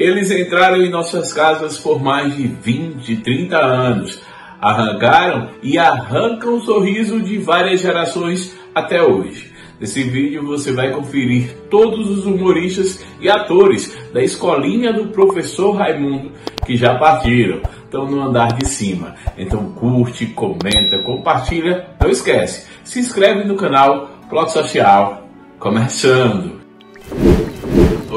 Eles entraram em nossas casas por mais de 20, 30 anos, arrancaram e arrancam o sorriso de várias gerações até hoje. Nesse vídeo você vai conferir todos os humoristas e atores da escolinha do professor Raimundo que já partiram, estão no andar de cima. Então curte, comenta, compartilha, não esquece, se inscreve no canal Plot Social, começando!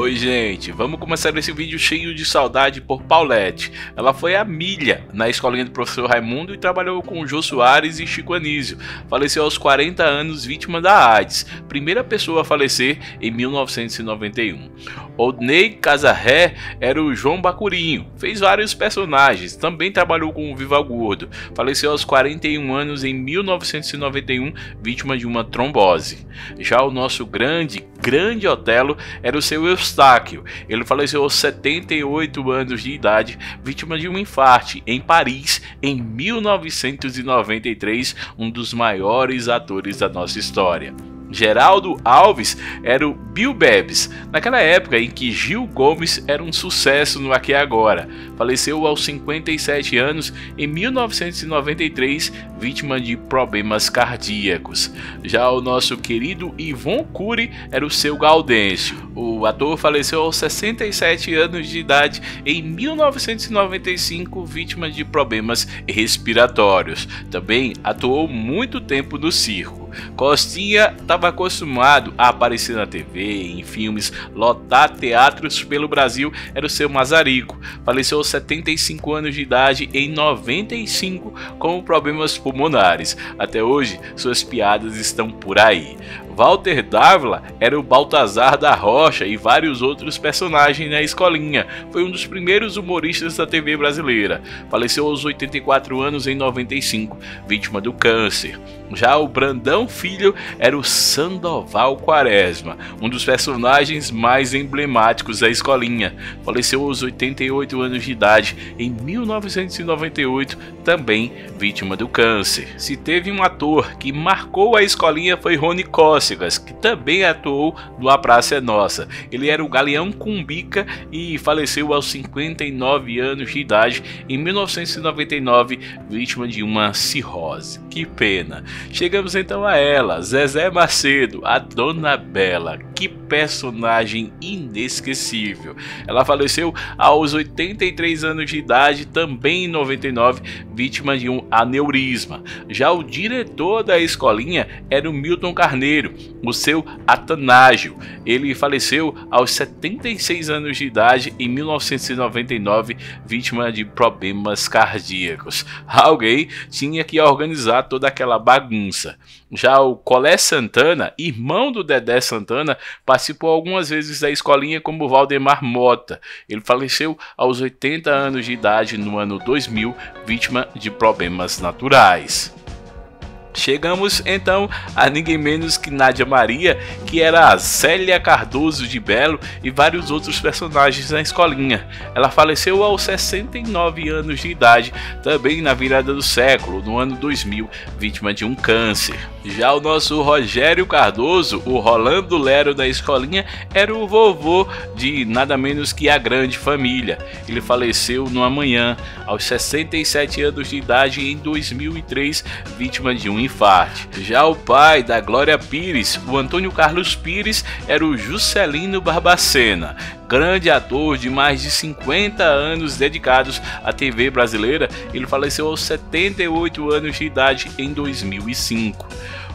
Oi gente, vamos começar esse vídeo cheio de saudade por Paulette. Ela foi a milha na escolinha do professor Raimundo e trabalhou com Jô Soares e Chico Anísio. Faleceu aos 40 anos vítima da AIDS, primeira pessoa a falecer em 1991. Odney Casarré era o João Bacurinho, fez vários personagens, também trabalhou com o Viva Gordo. Faleceu aos 41 anos em 1991, vítima de uma trombose. Já o nosso grande, grande Otelo era o seu Eustáquio. Ele faleceu aos 78 anos de idade, vítima de um infarte em Paris em 1993, um dos maiores atores da nossa história. Geraldo Alves era o Bill Bebes, naquela época em que Gil Gomes era um sucesso no Aqui Agora. Faleceu aos 57 anos em 1993, vítima de problemas cardíacos. Já o nosso querido Ivon Cury era o seu Gaudêncio. O ator faleceu aos 67 anos de idade em 1995, vítima de problemas respiratórios. Também atuou muito tempo no circo. Costinha estava acostumado a aparecer na TV, em filmes, lotar teatros pelo Brasil, era o seu Mazarico. Faleceu aos 75 anos de idade em 95 com problemas pulmonares. Até hoje, suas piadas estão por aí. Walter Dávila era o Baltazar da Rocha e vários outros personagens na escolinha. Foi um dos primeiros humoristas da TV brasileira. Faleceu aos 84 anos em 95, vítima do câncer. Já o Brandão Filho era o Sandoval Quaresma, um dos personagens mais emblemáticos da escolinha. Faleceu aos 88 anos de idade em 1998, também vítima do câncer. Se teve um ator que marcou a escolinha foi Rony Cócegas, que também atuou no A Praça é Nossa. Ele era o Galeão Cumbica e faleceu aos 59 anos de idade em 1999, vítima de uma cirrose. Que pena. Chegamos então a ela, Zezé Macedo, a Dona Bela. Que personagem inesquecível. Ela faleceu aos 83 anos de idade, também em 99, vítima de um aneurisma. Já o diretor da escolinha era o Milton Carneiro, o seu Atanágio. Ele faleceu aos 76 anos de idade em 1999, vítima de problemas cardíacos. Alguém tinha que organizar toda aquela bagunça. Já o Colé Santana, irmão do Dedé Santana, participou algumas vezes da escolinha como Valdemar Mota. Ele faleceu aos 80 anos de idade no ano 2000, vítima de problemas naturais. Chegamos então a ninguém menos que Nádia Maria, que era a Célia Cardoso de Belo e vários outros personagens na escolinha. Ela faleceu aos 69 anos de idade, também na virada do século, no ano 2000, vítima de um câncer. Já o nosso Rogério Cardoso, o Rolando Lero da escolinha, era o vovô de nada menos que a grande família. Ele faleceu no amanhã, aos 67 anos de idade, em 2003, vítima de um infarte. Já o pai da Glória Pires, o Antônio Carlos Pires, era o Juscelino Barbacena, grande ator de mais de 50 anos dedicados à TV brasileira. Ele faleceu aos 78 anos de idade em 2005.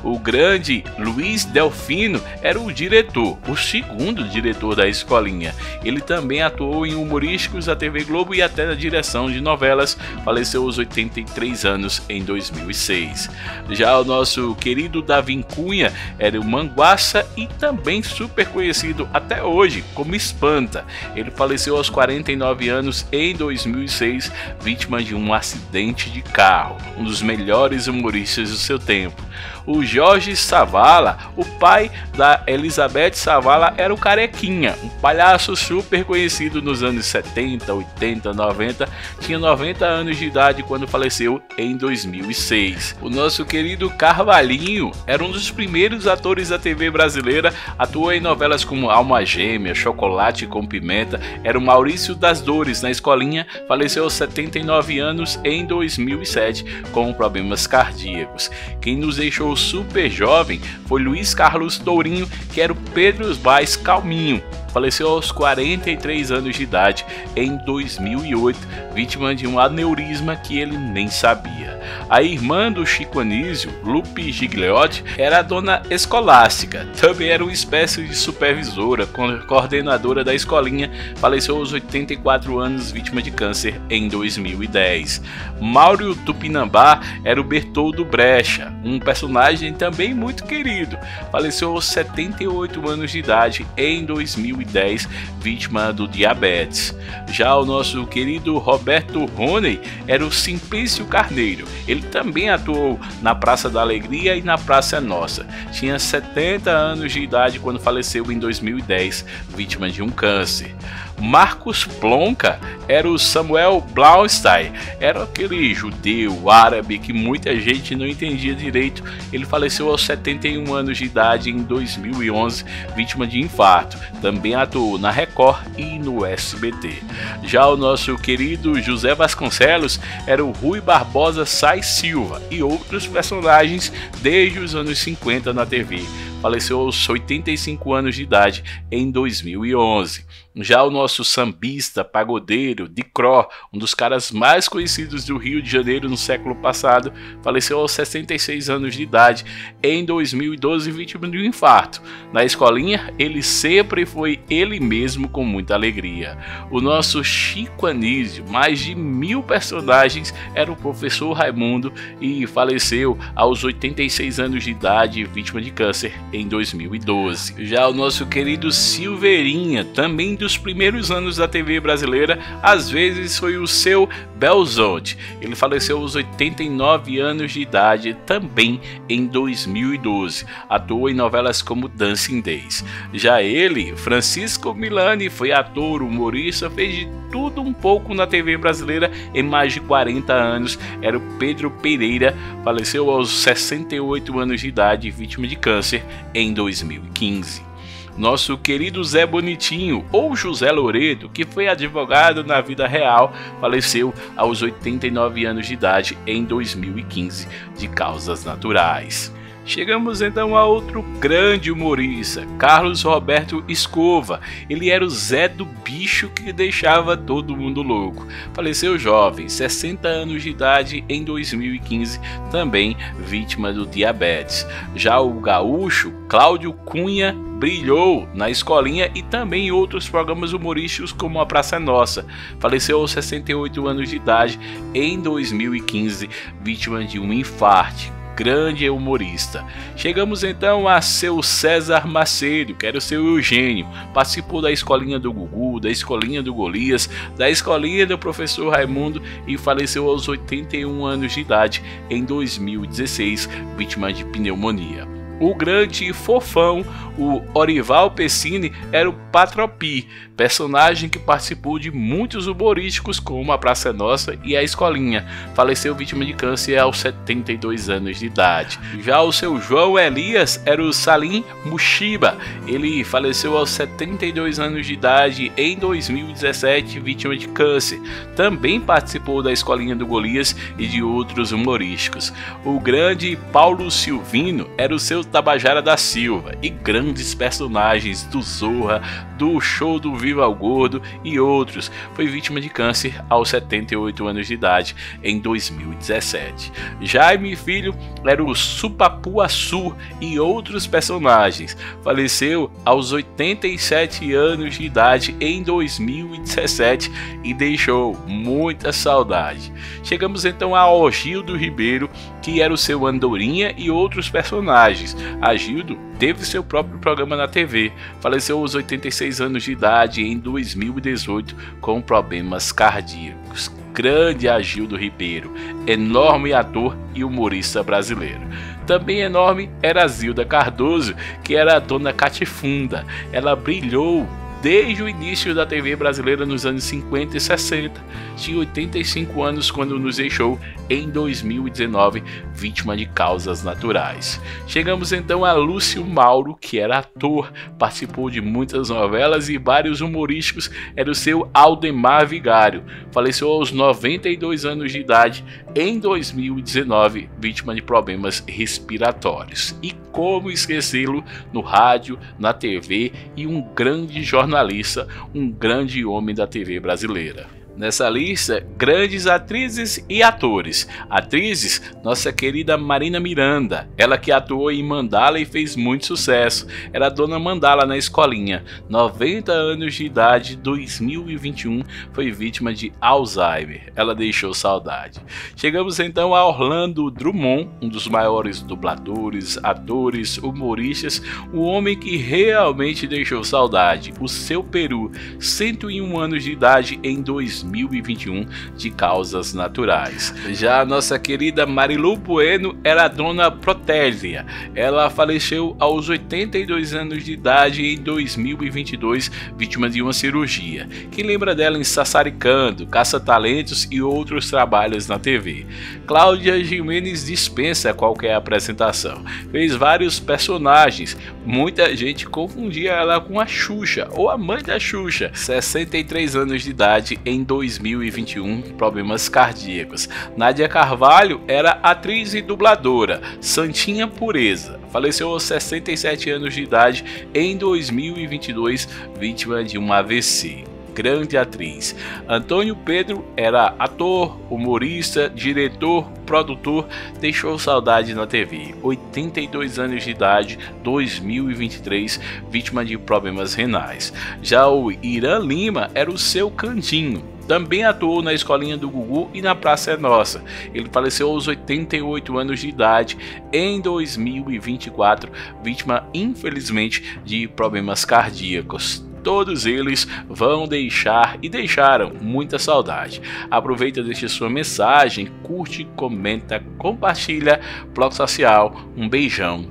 O grande Luiz Delfino era o diretor, o segundo diretor da escolinha. Ele também atuou em humorísticos da TV Globo e até na direção de novelas. Faleceu aos 83 anos em 2006. Já o nosso querido Davin Cunha era o Manguaça e também super conhecido até hoje como Espanta. Ele faleceu aos 49 anos em 2006, vítima de um acidente de carro. Um dos melhores humoristas do seu tempo. O Jorge Savala, o pai da Elizabeth Savala, era o Carequinha, um palhaço super conhecido nos anos 70, 80, 90. Tinha 90 anos de idade quando faleceu em 2006. O nosso querido Carvalhinho era um dos primeiros atores da TV brasileira, atuou em novelas como Alma Gêmea, Chocolate com Pimenta, era o Maurício das Dores na escolinha, faleceu aos 79 anos em 2007 com problemas cardíacos. Quem nos deixou super jovem. Foi Luiz Carlos Tourinho, que era o Pedro Baes Calminho, faleceu aos 43 anos de idade em 2008, vítima de um aneurisma que ele nem sabia. A irmã do Chico Anísio, Lupe Gigliotti, era a dona escolástica, também era uma espécie de supervisora, coordenadora da escolinha, faleceu aos 84 anos, vítima de câncer em 2010. Mauro Tupinambá era o Bertoldo Brecha, um personagem também muito querido, faleceu aos 78 anos de idade em 2010 2010, vítima do diabetes. Já o nosso querido Roberto Roney era o Simplício Carneiro. Ele também atuou na Praça da Alegria e na Praça Nossa. Tinha 70 anos de idade quando faleceu em 2010, vítima de um câncer. Marcos Plonka era o Samuel Blaustein, era aquele judeu árabe que muita gente não entendia direito. Ele faleceu aos 71 anos de idade em 2011, vítima de infarto. Também atuou na Record e no SBT. Já o nosso querido José Vasconcelos era o Rui Barbosa Sai Silva e outros personagens desde os anos 50 na TV faleceu aos 85 anos de idade em 2011. Já o nosso sambista, pagodeiro, Dicró, um dos caras mais conhecidos do Rio de Janeiro no século passado, faleceu aos 66 anos de idade em 2012 vítima de um infarto. Na escolinha, ele sempre foi ele mesmo com muita alegria. O nosso Chico Anísio, mais de mil personagens, era o professor Raimundo e faleceu aos 86 anos de idade vítima de câncer em 2012. Já o nosso querido Silveirinha, também dos primeiros anos da TV brasileira, às vezes foi o seu Belzonte. Ele faleceu aos 89 anos de idade, também em 2012. Atuou em novelas como Dancing Days. Já ele, Francisco Milani, foi ator, humorista, fez de tudo um pouco na TV brasileira em mais de 40 anos. Era o Pedro Pereira, faleceu aos 68 anos de idade, vítima de câncer em 2015 nosso querido Zé Bonitinho, ou José Loredo, que foi advogado na vida real, faleceu aos 89 anos de idade em 2015 de causas naturais. Chegamos então a outro grande humorista, Carlos Roberto Escova. Ele era o Zé do bicho que deixava todo mundo louco. Faleceu jovem, 60 anos de idade em 2015, também vítima do diabetes. Já o gaúcho Cláudio Cunha brilhou na escolinha e também em outros programas humorísticos como A Praça é Nossa. Faleceu aos 68 anos de idade em 2015, vítima de um infarte grande humorista. Chegamos então a seu César Macedo, que era o seu Eugênio. Participou da escolinha do Gugu, da escolinha do Golias, da escolinha do professor Raimundo e faleceu aos 81 anos de idade em 2016, vítima de pneumonia o grande fofão, o Orival Pessini, era o Patropi, personagem que participou de muitos humorísticos como A Praça é Nossa e A Escolinha. Faleceu vítima de câncer aos 72 anos de idade. Já o seu João Elias era o Salim Mushiba. Ele faleceu aos 72 anos de idade em 2017, vítima de câncer. Também participou da Escolinha do Golias e de outros humorísticos. O grande Paulo Silvino era o seu Tabajara da Silva e grandes personagens do Zorra, do show do Viva ao Gordo e outros. Foi vítima de câncer aos 78 anos de idade em 2017. Jaime Filho era o Supapuaçu e outros personagens. Faleceu aos 87 anos de idade em 2017 e deixou muita saudade. Chegamos então a Ogildo Ribeiro, que era o seu Andorinha e outros personagens. Agildo teve seu próprio programa na TV. Faleceu aos 86 anos de idade em 2018 com problemas cardíacos. grande Agildo Ribeiro, enorme ator e humorista brasileiro. Também enorme era Zilda Cardoso, que era a dona Catifunda. Ela brilhou desde o início da TV brasileira nos anos 50 e 60. Tinha 85 anos quando nos deixou em 2019, vítima de causas naturais. Chegamos então a Lúcio Mauro, que era ator, participou de muitas novelas e vários humorísticos, era o seu Aldemar Vigário. Faleceu aos 92 anos de idade em 2019, vítima de problemas respiratórios. E como esquecê-lo no rádio, na TV e um grande jornalista, um grande homem da TV brasileira nessa lista grandes atrizes e atores. Atrizes, nossa querida Marina Miranda, ela que atuou em Mandala e fez muito sucesso. Era dona Mandala na escolinha. 90 anos de idade, 2021, foi vítima de Alzheimer. Ela deixou saudade. Chegamos então a Orlando Drummond, um dos maiores dubladores, atores, humoristas, o homem que realmente deixou saudade. O seu Peru, 101 anos de idade em 2000 2021 de causas naturais. Já a nossa querida Marilu Bueno era a dona Protésia. Ela faleceu aos 82 anos de idade em 2022, vítima de uma cirurgia. Quem lembra dela em Sassaricando, Caça-Talentos e outros trabalhos na TV. Cláudia Jimenez dispensa qualquer apresentação. Fez vários personagens. Muita gente confundia ela com a Xuxa ou a mãe da Xuxa. 63 anos de idade em 2022. 2021 problemas cardíacos. Nádia Carvalho era atriz e dubladora. Santinha Pureza faleceu aos 67 anos de idade em 2022, vítima de um AVC grande atriz. Antônio Pedro era ator, humorista, diretor, produtor, deixou saudade na TV. 82 anos de idade, 2023, vítima de problemas renais. Já o Irã Lima era o seu cantinho também atuou na Escolinha do Gugu e na Praça é Nossa. Ele faleceu aos 88 anos de idade em 2024, vítima infelizmente de problemas cardíacos todos eles vão deixar e deixaram muita saudade. Aproveita, deixa sua mensagem, curte, comenta, compartilha, blog social. Um beijão.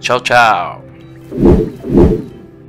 Tchau, tchau.